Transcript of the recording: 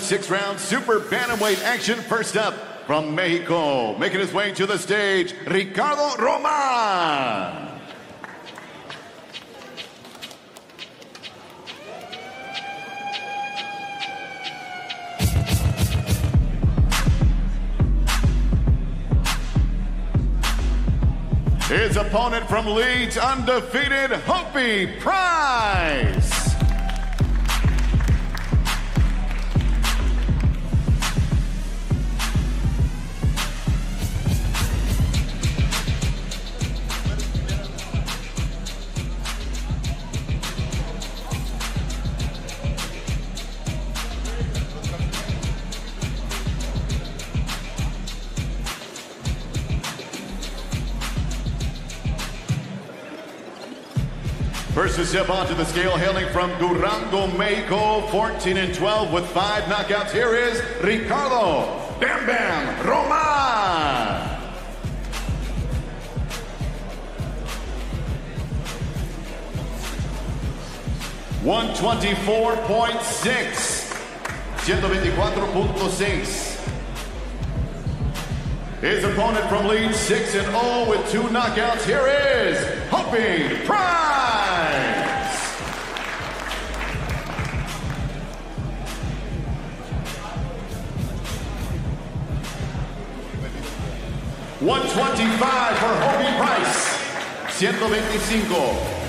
Six round super bantamweight action. First up from Mexico, making his way to the stage, Ricardo Roman. His opponent from Leeds, undefeated Hopey Price. First to step onto the scale, hailing from Durango, Mexico, 14 and 12 with five knockouts. Here is Ricardo Bam Bam Roman. One twenty-four point six, ciento veinticuatro punto seis. His opponent from Leeds, six and zero with two knockouts. Here is Hopey Price. 125 for Hopey Price. 125.